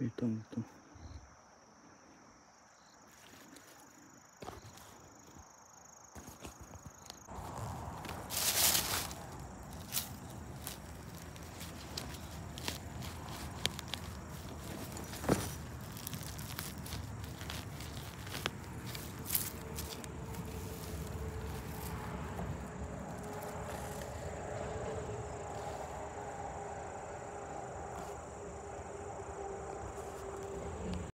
没动，没动